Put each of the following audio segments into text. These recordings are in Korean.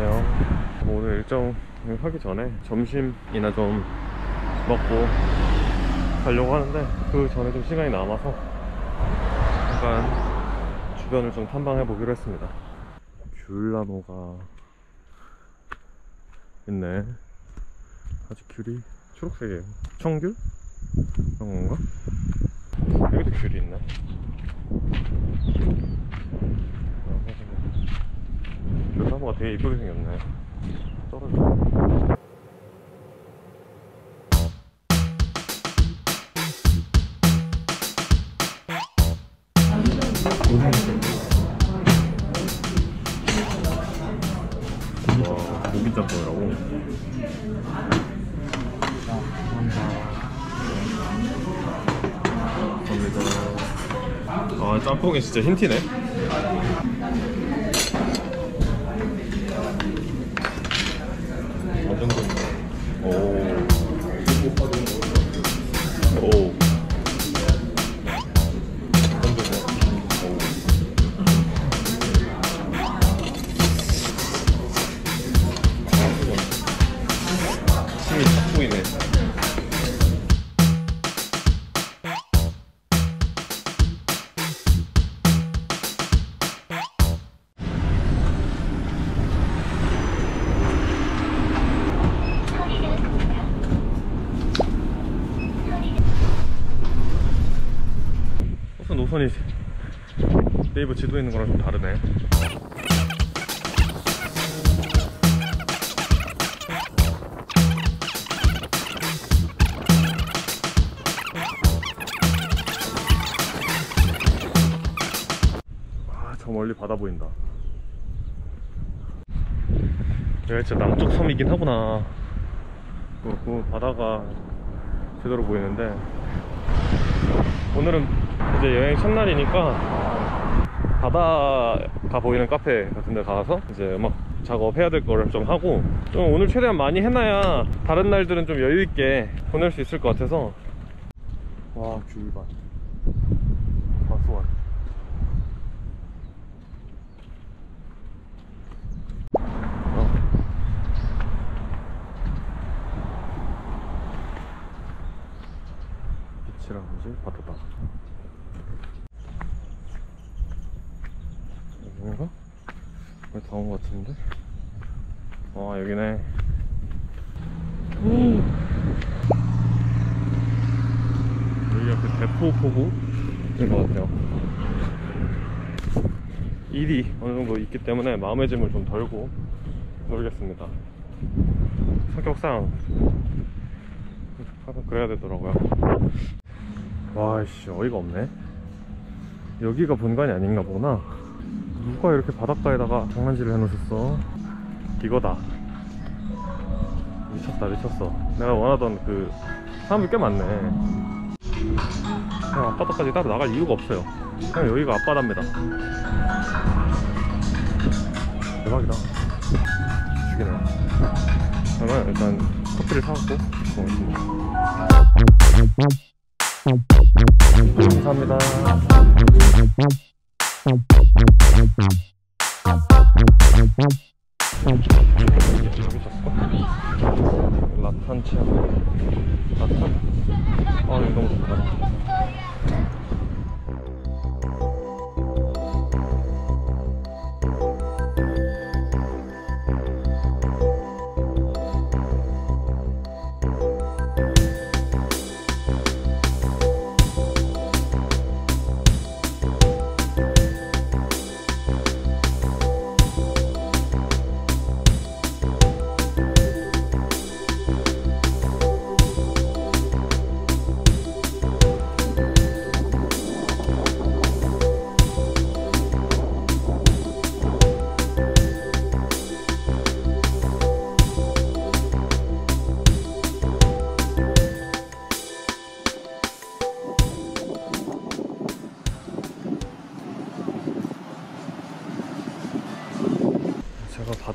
좋네요. 뭐 오늘 일정 하기 전에 점심이나 좀 먹고 가려고 하는데 그 전에 좀 시간이 남아서 잠깐 주변을 좀 탐방해 보기로 했습니다. 귤나무가 있네. 아직 귤이 초록색이에요. 청귤? 그런 건가? 여기도 귤이 있네. 귤나무가 되게 이쁘게 생겼네. 떨어져. 와, 고기 짬뽕이라고. 감사합니다. 아, 짬뽕이 진짜 흰티네. 노선이 네이버 지도에 있는 거랑 좀 다르네. 아, 저 멀리 바다 보인다. 여기 진짜 남쪽 섬이긴 하구나. 그, 그 바다가 제대로 보이는데 오늘은 이제 여행 첫날이니까 바다가 보이는 카페 같은 데 가서 이제 음악 작업해야 될 거를 좀 하고 좀 오늘 최대한 많이 해놔야 다른 날들은 좀 여유 있게 보낼 수 있을 것 같아서 와 귤밭 과수원 어. 빛이랑 뭐지? 바다다 여기인가? 여기 다온 것 같은데? 아 여기네. 여기가 그 대포포구인 것 같아요. 일이 어느 정도 있기 때문에 마음의 짐을 좀 덜고 놀겠습니다. 성격상 항상 그래야 되더라고요. 와이씨 어이가 없네 여기가 본관이 아닌가 보구나. 누가 이렇게 바닷가에다가 장난질을 해놓으셨어? 이거다. 미쳤다 미쳤어. 내가 원하던 그 사람이 꽤 많네. 그냥 앞바다까지 따로 나갈 이유가 없어요. 그냥 여기가 앞바다입니다. 대박이다. 죽이네. 그러면 일단 커피를 사갖고. 먹겠습니다 감사합니다? 라탄 체험 라탄? 아 이거 너무 좋다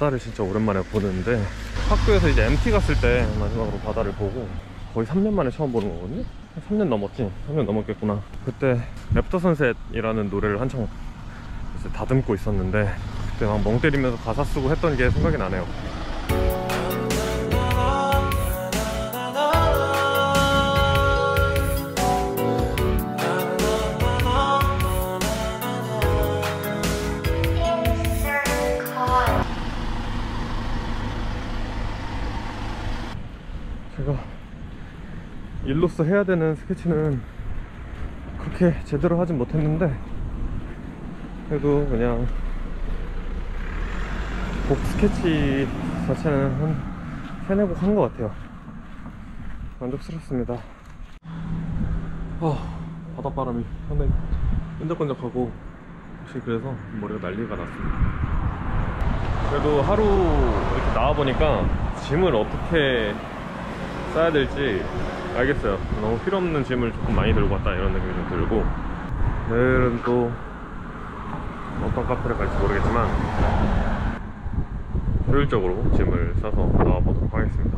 바다를 진짜 오랜만에 보는데 학교에서 이제 MT 갔을 때 마지막으로 바다를 보고 거의 3년 만에 처음 보는 거거든요 3년 넘었지? 3년 넘었겠구나 그때 After Sunset이라는 노래를 한창 다듬고 있었는데 그때 막 멍 때리면서 가사 쓰고 했던 게 생각이 나네요. 제가 일로서 해야 되는 스케치는 그렇게 제대로 하진 못했는데 그래도 그냥 곡 스케치 자체는 한 세네 곡 한 것 같아요. 만족스럽습니다. 아 바닷바람이 상당히 끈적끈적하고 혹시 그래서 머리가 난리가 났습니다. 그래도 하루 이렇게 나와보니까 짐을 어떻게 싸야 될지 알겠어요. 너무 필요 없는 짐을 조금 많이 들고 왔다 이런 느낌이 좀 들고. 내일은 또 어떤 카페를 갈지 모르겠지만 효율적으로 짐을 싸서 나와보도록 하겠습니다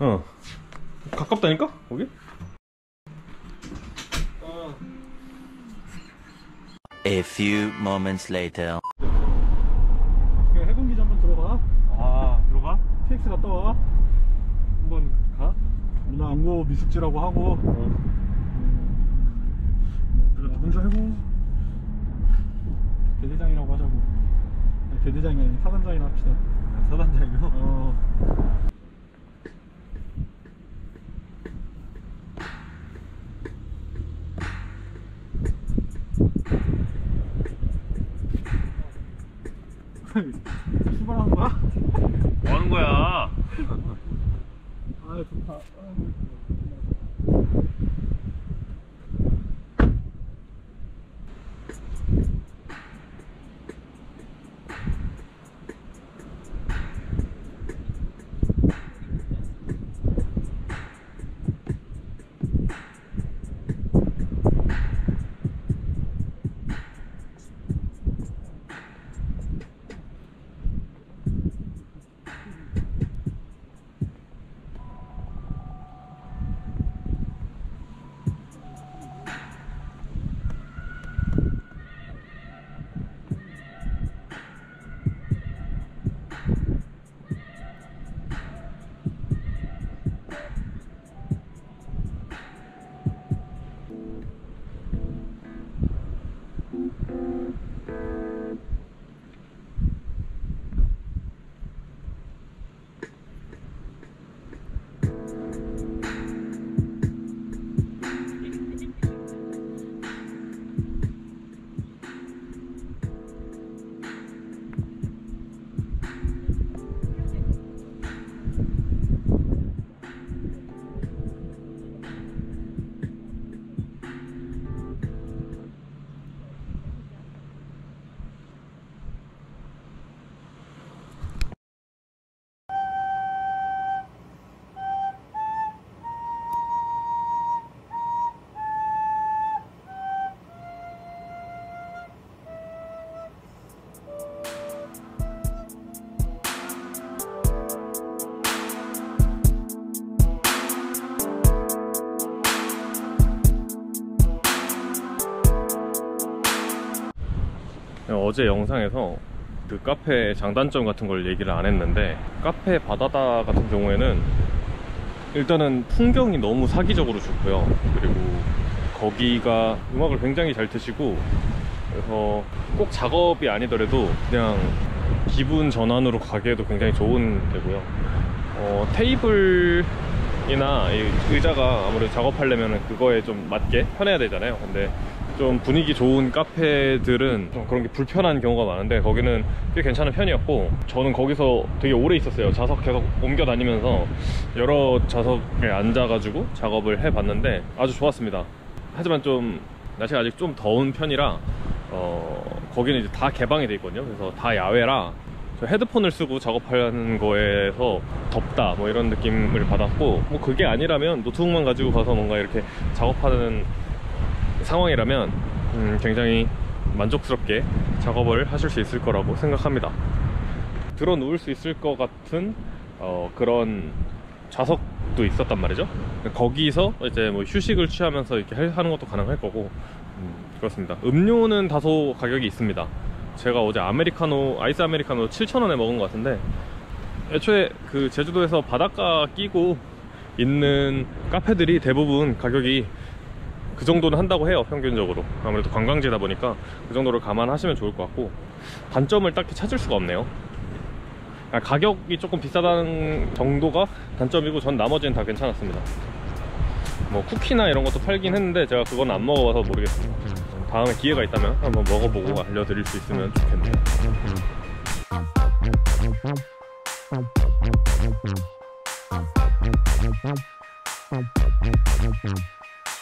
어 가깝다니까 거기? A few moments later. 해군기지 한번 들어가. 아 들어가? TX 갔다 와. 한번 가? 누나 안고 미숙지라고 하고. 어 내가 누군지 알고 대대장이라고 하자고. 대대장이 아니라 사단장이라 합시다. 사단장이요? 어. 출발하는 거야? 뭐 하는 거야? 아 좋다. 어제 영상에서 그 카페 장단점 같은 걸 얘기를 안 했는데 카페 바다다 같은 경우에는 일단은 풍경이 너무 사기적으로 좋고요. 그리고 거기가 음악을 굉장히 잘 트시고 그래서 꼭 작업이 아니더라도 그냥 기분 전환으로 가기에도 굉장히 좋은 데고요. 어, 테이블이나 이 의자가 아무래도 작업하려면 그거에 좀 맞게 편해야 되잖아요. 근데 좀 분위기 좋은 카페들은 좀 그런 게 불편한 경우가 많은데 거기는 꽤 괜찮은 편이었고 저는 거기서 되게 오래 있었어요. 좌석 계속 옮겨 다니면서 여러 좌석에 앉아가지고 작업을 해봤는데 아주 좋았습니다. 하지만 좀 날씨가 아직 좀 더운 편이라 어, 거기는 이제 다 개방이 돼 있거든요. 그래서 다 야외라 저 헤드폰을 쓰고 작업하는 거에서 덥다 뭐 이런 느낌을 받았고 뭐 그게 아니라면 노트북만 가지고 가서 뭔가 이렇게 작업하는 상황이라면 음, 굉장히 만족스럽게 작업을 하실 수 있을 거라고 생각합니다. 들어 누울 수 있을 것 같은 어, 그런 좌석도 있었단 말이죠. 거기서 이제 뭐 휴식을 취하면서 이렇게 할- 하는 것도 가능할 거고 음, 그렇습니다. 음료는 다소 가격이 있습니다. 제가 어제 아메리카노 아이스 아메리카노 7,000원에 먹은 것 같은데 애초에 그 제주도에서 바닷가 끼고 있는 카페들이 대부분 가격이 그 정도는 한다고 해요 평균적으로 아무래도 관광지다 보니까 그 정도를 감안하시면 좋을 것 같고 단점을 딱히 찾을 수가 없네요 아, 가격이 조금 비싸다는 정도가 단점이고 전 나머지는 다 괜찮았습니다 뭐 쿠키나 이런 것도 팔긴 했는데 제가 그건 안 먹어봐서 모르겠습니다 다음에 기회가 있다면 한번 먹어보고 알려드릴 수 있으면 좋겠네요